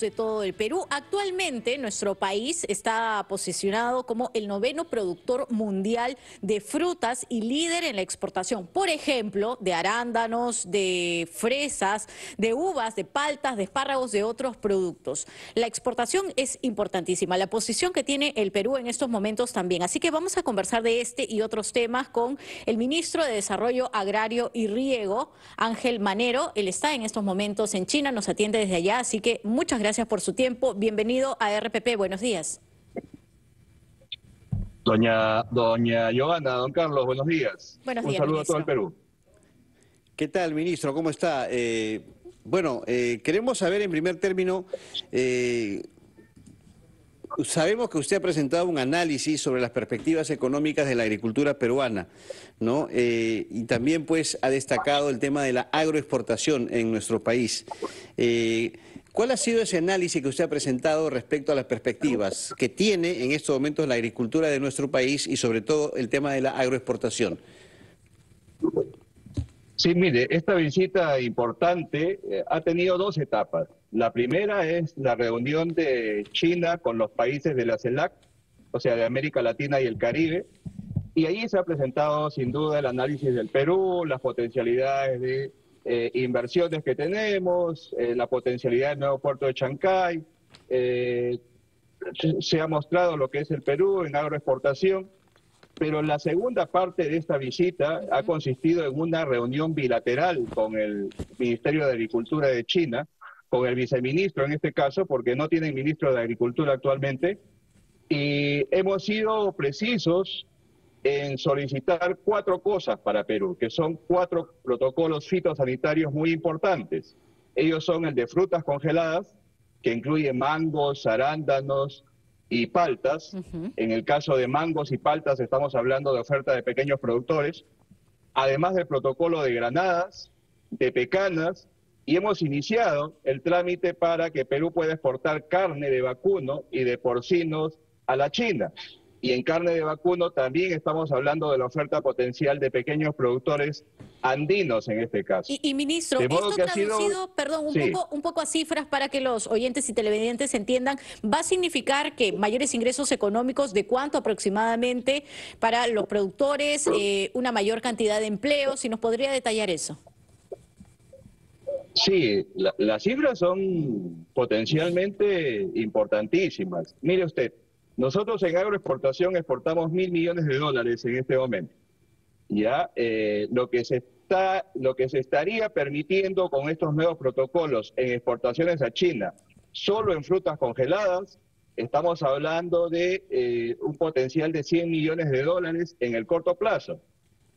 de todo el Perú. Actualmente nuestro país está posicionado como el noveno productor mundial de frutas y líder en la exportación, por ejemplo, de arándanos, de fresas, de uvas, de paltas, de espárragos, de otros productos. La exportación es importantísima, la posición que tiene el Perú en estos momentos también. Así que vamos a conversar de este y otros temas con el ministro de Desarrollo Agrario y Riego, Ángel Manero. Él está en estos momentos en China, nos atiende desde allá, así que muchas gracias gracias por su tiempo. Bienvenido a RPP. Buenos días. Doña, doña Giovanna, don Carlos, buenos días. Buenos días. Un saludo a todo el Perú. ¿Qué tal, ministro? ¿Cómo está? Eh, bueno, eh, queremos saber en primer término, eh, sabemos que usted ha presentado un análisis sobre las perspectivas económicas de la agricultura peruana, ¿no? y también pues ha destacado el tema de la agroexportación en nuestro país. ¿Cuál ha sido ese análisis que usted ha presentado respecto a las perspectivas que tiene en estos momentos la agricultura de nuestro país y sobre todo el tema de la agroexportación? Sí, mire, esta visita importante eh, ha tenido dos etapas. La primera es la reunión de China con los países de la CELAC, o sea, de América Latina y el Caribe, y ahí se ha presentado sin duda el análisis del Perú, las potencialidades de eh, inversiones que tenemos, eh, la potencialidad del nuevo puerto de Chancay, eh, se ha mostrado lo que es el Perú en agroexportación, pero la segunda parte de esta visita ha consistido en una reunión bilateral con el Ministerio de Agricultura de China, con el viceministro en este caso, porque no tienen ministro de Agricultura actualmente, y hemos sido precisos en solicitar cuatro cosas para Perú, que son cuatro protocolos fitosanitarios muy importantes. Ellos son el de frutas congeladas, que incluye mangos, arándanos y paltas. En el caso de mangos y paltas estamos hablando de oferta de pequeños productores, además del protocolo de granadas, de pecanas, y hemos iniciado el trámite para que Perú pueda exportar carne de vacuno y de porcinos a la China. Y en carne de vacuno también estamos hablando de la oferta potencial de pequeños productores andinos en este caso. Y, ministro, esto traducido, perdón, un, poco, un poco a cifras para que los oyentes y televidentes entiendan, ¿va a significar que mayores ingresos económicos de cuánto aproximadamente para los productores, eh, una mayor cantidad de empleos? Si nos podría detallar eso. Sí, las cifras son potencialmente importantísimas. Mire usted, nosotros en agroexportación exportamos mil millones de dólares en este momento. Ya eh, lo que se está, lo que se estaría permitiendo con estos nuevos protocolos en exportaciones a China, solo en frutas congeladas, estamos hablando de eh, un potencial de 100 millones de dólares en el corto plazo.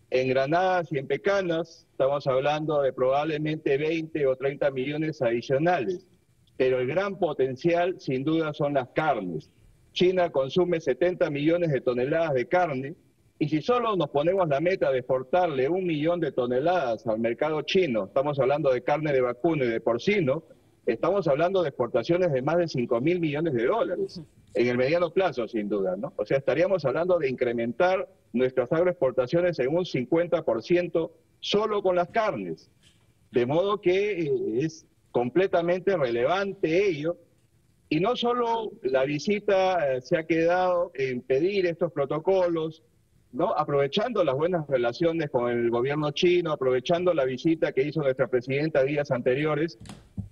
En granadas y en pecanas estamos hablando de probablemente 20 o 30 millones adicionales. Pero el gran potencial sin duda son las carnes. China consume 70 millones de toneladas de carne y si solo nos ponemos la meta de exportarle un millón de toneladas al mercado chino, estamos hablando de carne de vacuno y de porcino, estamos hablando de exportaciones de más de 5 mil millones de dólares en el mediano plazo, sin duda, ¿no? O sea, estaríamos hablando de incrementar nuestras agroexportaciones en un 50% solo con las carnes. De modo que eh, es completamente relevante ello y no solo la visita eh, se ha quedado en pedir estos protocolos, ¿no? aprovechando las buenas relaciones con el gobierno chino, aprovechando la visita que hizo nuestra presidenta días anteriores,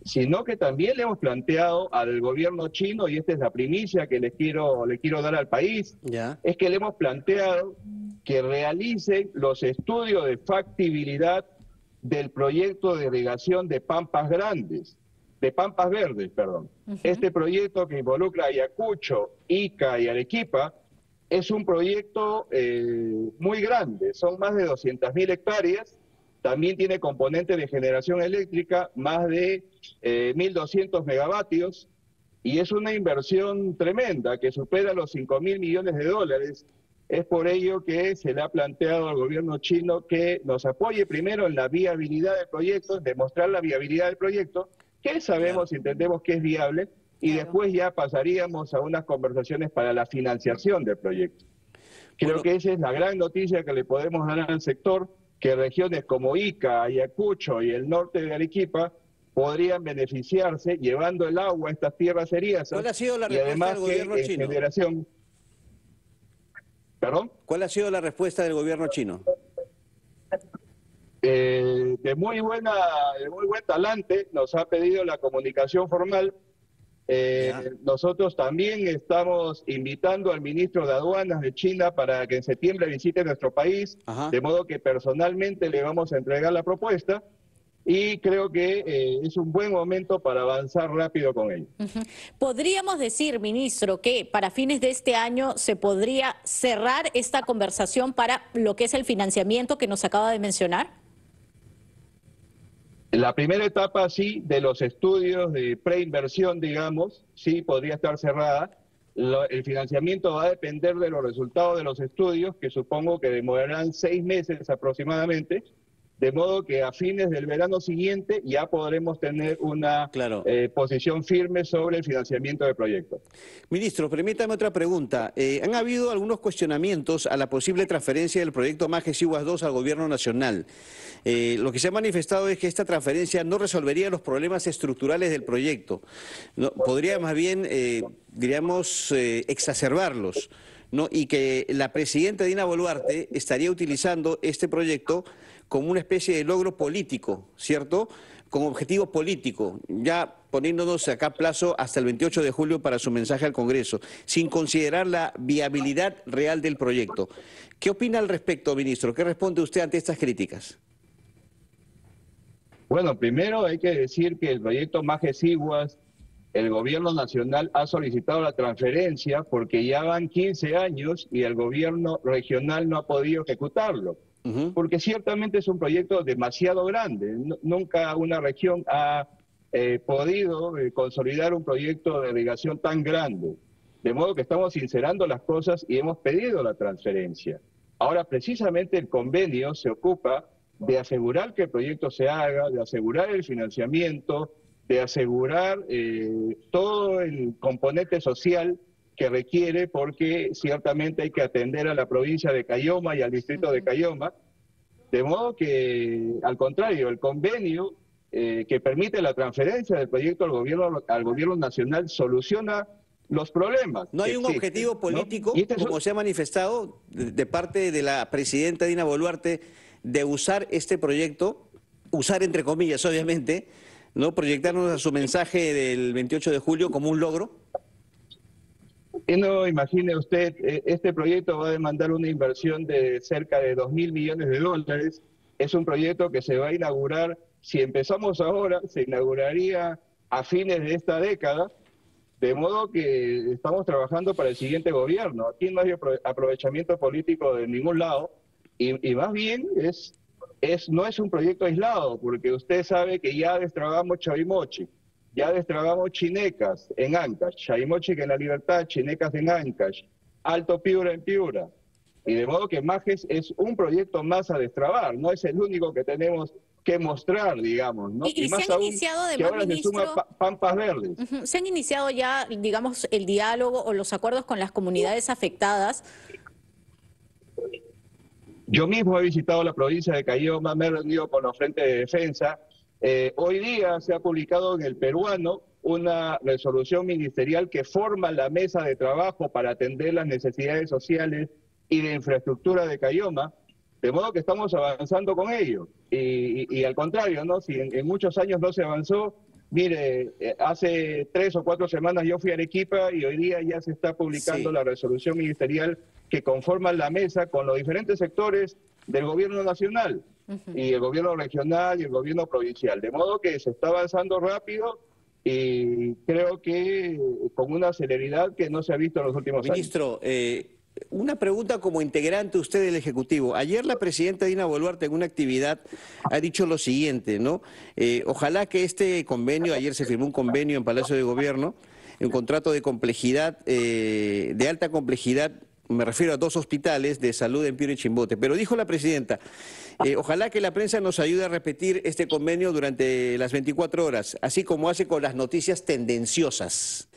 sino que también le hemos planteado al gobierno chino, y esta es la primicia que les quiero, le quiero dar al país, es que le hemos planteado que realicen los estudios de factibilidad del proyecto de irrigación de Pampas Grandes de Pampas Verdes, perdón. Este proyecto que involucra a Ayacucho, Ica y Arequipa es un proyecto eh, muy grande, son más de 200.000 hectáreas, también tiene componente de generación eléctrica, más de 1.200 eh, megavatios, y es una inversión tremenda que supera los 5 mil millones de dólares. Es por ello que se le ha planteado al gobierno chino que nos apoye primero en la viabilidad del proyecto, demostrar la viabilidad del proyecto, ¿Qué sabemos y entendemos que es viable? Y después ya pasaríamos a unas conversaciones para la financiación del proyecto. Creo que esa es la gran noticia que le podemos dar al sector, que regiones como Ica, Ayacucho y el norte de Arequipa podrían beneficiarse llevando el agua a estas tierras heridas. ¿Cuál ha sido la y respuesta además del gobierno que, chino? En generación... ¿Perdón? ¿Cuál ha sido la respuesta del gobierno chino? Eh, de muy buena, de muy buen talante, nos ha pedido la comunicación formal. Eh, nosotros también estamos invitando al ministro de Aduanas de China para que en septiembre visite nuestro país, Ajá. de modo que personalmente le vamos a entregar la propuesta y creo que eh, es un buen momento para avanzar rápido con ello. Podríamos decir, ministro, que para fines de este año se podría cerrar esta conversación para lo que es el financiamiento que nos acaba de mencionar. La primera etapa, sí, de los estudios de preinversión, digamos, sí podría estar cerrada. Lo- el financiamiento va a depender de los resultados de los estudios, que supongo que demorarán seis meses aproximadamente, de modo que a fines del verano siguiente ya podremos tener una Claro. eh, posición firme sobre el financiamiento del proyecto. Ministro, permítame otra pregunta. Eh, han habido algunos cuestionamientos a la posible transferencia del proyecto Majes Iguas 2 al gobierno nacional. Eh, lo que se ha manifestado es que esta transferencia no resolvería los problemas estructurales del proyecto. No, podría más bien, diríamos, exacerbarlos. Y que la presidenta Dina Boluarte estaría utilizando este proyecto como una especie de logro político, ¿cierto? Con objetivo político, ya poniéndonos acá plazo hasta el 28 de julio para su mensaje al Congreso, sin considerar la viabilidad real del proyecto. ¿Qué opina al respecto, ministro? ¿Qué responde usted ante estas críticas? Bueno, primero hay que decir que el proyecto Majes Iguas, el gobierno nacional ha solicitado la transferencia porque ya van 15 años y el gobierno regional no ha podido ejecutarlo. Porque ciertamente es un proyecto demasiado grande. Nunca una región ha eh, podido eh, consolidar un proyecto de irrigación tan grande. De modo que estamos sincerando las cosas y hemos pedido la transferencia. Ahora, precisamente el convenio se ocupa de asegurar que el proyecto se haga, de asegurar el financiamiento, de asegurar eh, todo el componente social que requiere, porque ciertamente hay que atender a la provincia de Cayoma y al distrito de Cayoma. De modo que, al contrario, el convenio eh, que permite la transferencia del proyecto al gobierno, al gobierno nacional soluciona los problemas. ¿No hay un existen, objetivo político, este es como se ha manifestado de de parte de la presidenta Dina Boluarte, de usar este proyecto, usar entre comillas, obviamente, ¿no? proyectarnos a su mensaje del 28 de julio como un logro? No imagine usted, eh, este proyecto va a demandar una inversión de cerca de 2 mil millones de dólares. Es un proyecto que se va a inaugurar, si empezamos ahora, se inauguraría a fines de esta década, de modo que estamos trabajando para el siguiente gobierno. Aquí no hay apro- aprovechamiento político de ningún lado y más bien es, es, no es un proyecto aislado, porque usted sabe que ya destrabamos Chavimochi, ya destrabamos Chinecas en Ancash, Chavimochi en La Libertad, Chinecas en Ancash, Alto Piura en Piura. Y de modo que Majes es un proyecto más a destrabar, no es el único que tenemos que mostrar, digamos. ¿no? Y- y se más han aún iniciado que además, ahora se suma ministro- Pa- Pampas Verdes. Se han iniciado ya, digamos, el diálogo o los acuerdos con las comunidades afectadas. Yo mismo he visitado la provincia de Cayoma, me he reunido con los frentes de defensa. Eh, hoy día se ha publicado en el peruano una resolución ministerial que forma la mesa de trabajo para atender las necesidades sociales y de infraestructura de Cayoma, de modo que estamos avanzando con ello. Y, y- y al contrario, ¿no? si en, en muchos años no se avanzó, mire, eh, hace tres o cuatro semanas yo fui a Arequipa y hoy día ya se está publicando Sí. la resolución ministerial que conforma la mesa con los diferentes sectores del gobierno nacional y el gobierno regional y el gobierno provincial. De modo que se está avanzando rápido y creo que con una celeridad que no se ha visto en los últimos años. Ministro, eh, una pregunta como integrante usted del Ejecutivo. Ayer la presidenta Dina Boluarte en una actividad ha dicho lo siguiente, ¿no? Eh, ojalá que este convenio, ayer se firmó un convenio en Palacio de Gobierno, un contrato de complejidad, eh, de alta complejidad, me refiero a dos hospitales de salud en Piura y Chimbote, pero dijo la presidenta, eh, ojalá que la prensa nos ayude a repetir este convenio durante las 24 horas, así como hace con las noticias tendenciosas.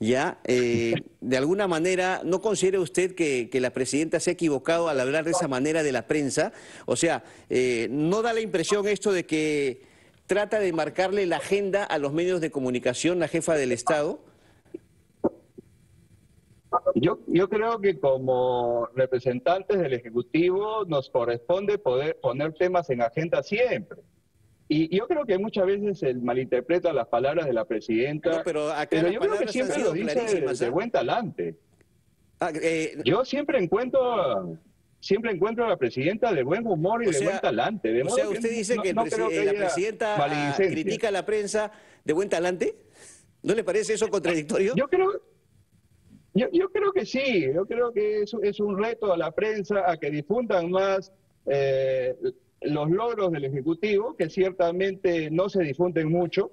¿Ya? Eh, de alguna manera, ¿no considera usted que, que la presidenta se ha equivocado al hablar de esa manera de la prensa? O sea, eh, ¿no da la impresión esto de que trata de marcarle la agenda a los medios de comunicación, la jefa del Estado? Yo, yo creo que como representantes del Ejecutivo nos corresponde poder poner temas en agenda siempre. Y yo creo que muchas veces se malinterpreta las palabras de la presidenta, pero, yo creo que siempre lo dice de, ¿eh? buen talante. Ah, eh, yo siempre encuentro siempre encuentro a la presidenta de buen humor y de buen talante. De o sea, usted dice que, la presidenta critica a la prensa de buen talante. ¿No le parece eso contradictorio? Yo creo, yo, yo creo que sí, yo creo que es, es un reto a la prensa a que difundan más eh, los logros del Ejecutivo, que ciertamente no se difunden mucho.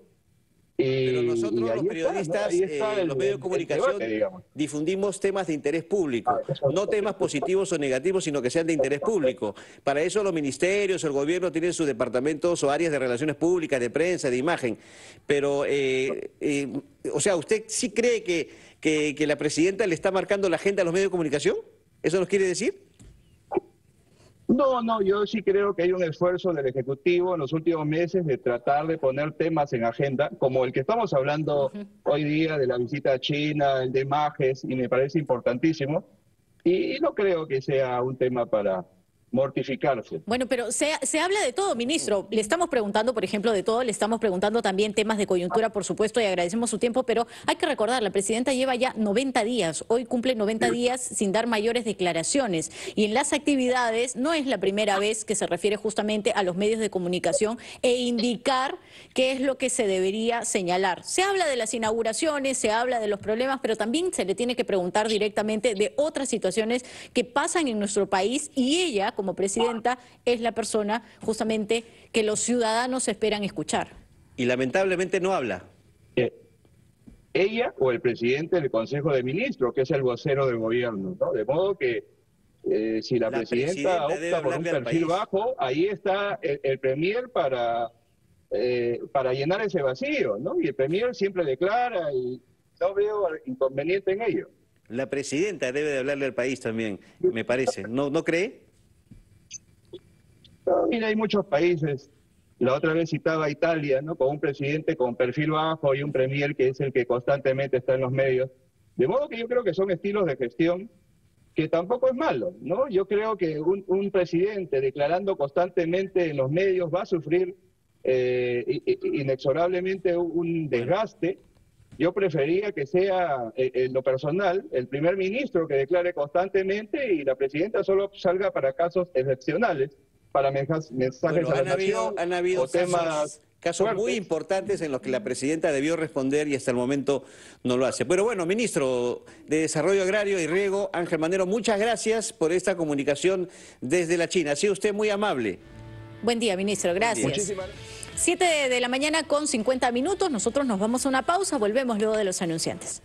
Pero nosotros los periodistas, eh, los medios de comunicación, difundimos temas de interés público, ah, no temas positivos o negativos, sino que sean de interés público. Para eso los ministerios, el gobierno tienen sus departamentos o áreas de relaciones públicas, de prensa, de imagen. Pero, eh, eh, o sea, ¿usted sí cree que, que, que la presidenta le está marcando la agenda a los medios de comunicación? ¿Eso nos quiere decir? No, no, yo sí creo que hay un esfuerzo del Ejecutivo en los últimos meses de tratar de poner temas en agenda, como el que estamos hablando hoy día de la visita a China, el de Majes, y me parece importantísimo. Y no creo que sea un tema para, mortificarse. Bueno, pero se, se, habla de todo, ministro. Le estamos preguntando, por ejemplo, de todo, le estamos preguntando también temas de coyuntura, por supuesto, y agradecemos su tiempo, pero hay que recordar, la presidenta lleva ya 90 días, hoy cumple 90 días sin dar mayores declaraciones, y en las actividades no es la primera vez que se refiere justamente a los medios de comunicación e indicar qué es lo que se debería señalar. Se habla de las inauguraciones, se habla de los problemas, pero también se le tiene que preguntar directamente de otras situaciones que pasan en nuestro país y ella, como presidenta, es la persona justamente que los ciudadanos esperan escuchar. Y lamentablemente no habla. Eh, ella o el presidente del Consejo de Ministros, que es el vocero del gobierno, ¿no? De modo que eh, si la, presidenta, opta por un perfil bajo, ahí está el, premier para, eh, para llenar ese vacío, ¿no? Y el premier siempre declara y no veo inconveniente en ello. La presidenta debe de hablarle al país también, me parece. ¿No, ¿no cree? Mira, hay muchos países. La otra vez citaba Italia, ¿no? Con un presidente con perfil bajo y un premier que es el que constantemente está en los medios. De modo que yo creo que son estilos de gestión que tampoco es malo, ¿no? Yo creo que un, presidente declarando constantemente en los medios va a sufrir eh, inexorablemente un desgaste. Yo prefería que sea, eh, en lo personal, el primer ministro que declare constantemente y la presidenta solo salga para casos excepcionales para mensajes han habido, han habido temas casos muy importantes en los que la presidenta debió responder y hasta el momento no lo hace. Pero bueno, ministro de Desarrollo Agrario y Riego, Ángel Manero, muchas gracias por esta comunicación desde la China. Ha sido usted muy amable. Buen día, ministro. Gracias. Muchísimas Siete de la mañana con 50 minutos. Nosotros nos vamos a una pausa. Volvemos luego de los anunciantes.